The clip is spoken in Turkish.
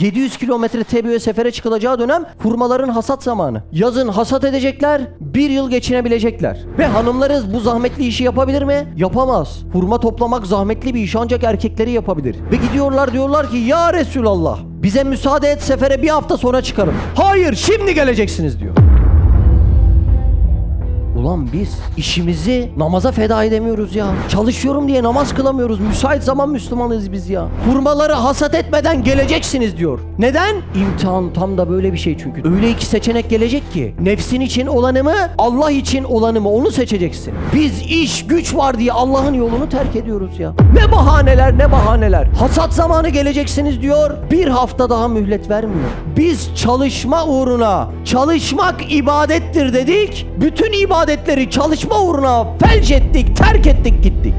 700 kilometre Tebü'ye sefere çıkılacağı dönem hurmaların hasat zamanı. Yazın hasat edecekler, bir yıl geçinebilecekler. Ve hanımlarız bu zahmetli işi yapabilir mi? Yapamaz. Hurma toplamak zahmetli bir iş ancak erkekleri yapabilir. Ve gidiyorlar diyorlar ki ya Resulallah bize müsaade et sefere bir hafta sonra çıkarım. Hayır şimdi geleceksiniz diyor. Ulan biz işimizi namaza feda edemiyoruz ya. Çalışıyorum diye namaz kılamıyoruz. Müsait zaman Müslümanız biz ya. Hurmaları hasat etmeden geleceksiniz diyor. Neden? İmtihan tam da böyle bir şey çünkü. Öyle iki seçenek gelecek ki. Nefsin için olanı mı, Allah için olanı mı onu seçeceksin. Biz iş güç var diye Allah'ın yolunu terk ediyoruz ya. Ne bahaneler ne bahaneler. Hasat zamanı geleceksiniz diyor. Bir hafta daha mühlet vermiyor. Biz çalışma uğruna çalışmak ibadettir dedik. Bütün ibadetleri çalışma uğruna felç ettik, terk ettik gittik.